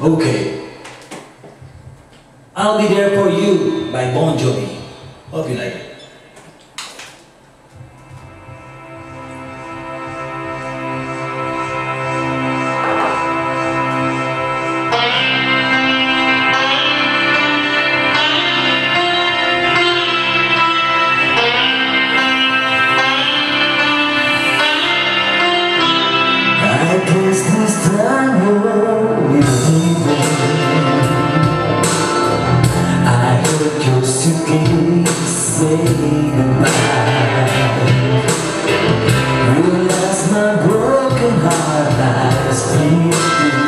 Okay. I'll be there for you by Bon Jovi. Hope you like it. my last year.